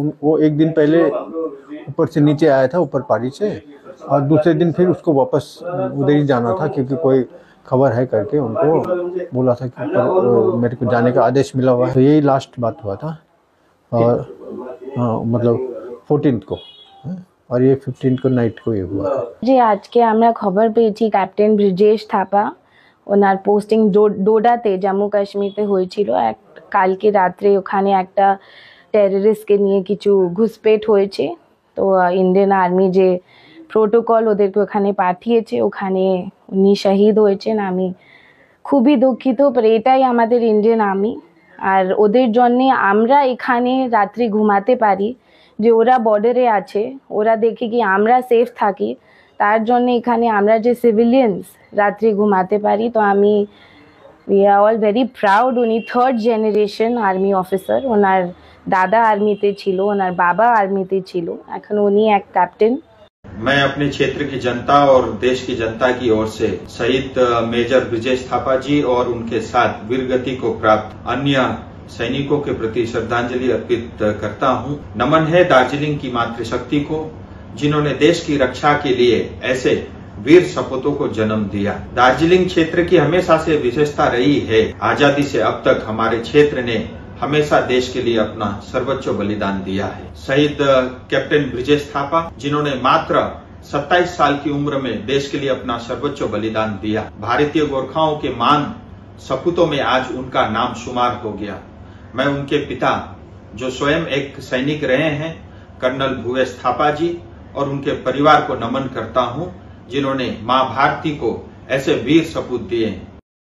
वो एक दिन पहले ऊपर से नीचे आया था, ऊपर पहाड़ी से, और दूसरे दिन फिर उसको वापस उधर ही जाना था, क्योंकि कोई खबर है करके उनको, बोला था कि ऊपर मेरे को जाने का आदेश मिला हुआ है। तो यही लास्ट बात हुआ था, और मतलब हाँ मतलब फोर्टीन को और ये फिफ्टीन को नाइट को ये हुआ। जी, आज के हमें खबर पे थी कैप्टन ब्रिजेश थापा। ওনার পোস্টিং ডোডাতে জম্মু কাশ্মীরতে হয়েছিল। এক কালকে রাত্রে ওখানে একটা টেররিস্টকে নিয়ে কিছু ঘুসপেট হয়েছে। তো ইন্ডিয়ান আর্মি যে প্রোটোকল ওদেরকে ওখানে পাঠিয়েছে, ওখানে উনি শহীদ হয়েছেন। আমি খুবই দুঃখিত এটাই আমাদের ইন্ডিয়ান আর্মি আর ওদের জন্যে আমরা এখানে রাত্রি ঘুমাতে পারি। যে ওরা বর্ডারে আছে, ওরা দেখে কি আমরা সেফ থাকি। তার জন্য এখানে আমরা যে সিভিলিয়ানস রাত্রি ঘুমাতে পারি তো আমি we are all very proud উনি থার্ড জেনারেশন আর্মি অফিসার ওনার দাদা আর্মিতে ছিল ওনার বাবা আর্মিতে ছিল এখন উনি এক ক্যাপ্টেন मैं अपने क्षेत्र की जनता और देश की जनता की ओर से शहीद अ, मेजर ब्रिजेश थापा जी और उनके साथ वीरगति को प्राप्त अन्य सैनिकों के प्रति श्रद्धांजलि अर्पित अ, करता हूं। नमन है दार्जिलिंग की मातृशक्ति को जिन्होंने देश की रक्षा के लिए ऐसे वीर सपूतों को जन्म दिया। दार्जिलिंग क्षेत्र की हमेशा से विशेषता रही है। आज़ादी से अब तक हमारे क्षेत्र ने हमेशा देश के लिए अपना सर्वोच्च बलिदान दिया है। शहीद कैप्टन ब्रिजेश थापा, जिन्होंने मात्र 27 साल की उम्र में देश के लिए अपना सर्वोच्च बलिदान दिया। भारतीय गोरखाओं के मान सपूतों में आज उनका नाम शुमार हो गया। मैं उनके पिता, जो स्वयं एक सैनिक रहे हैं, कर्नल भूवेश थापा जी और उनके परिवार को नमन करता हूँ, जिन्होंने माँ भारती को ऐसे वीर सपूत दिए।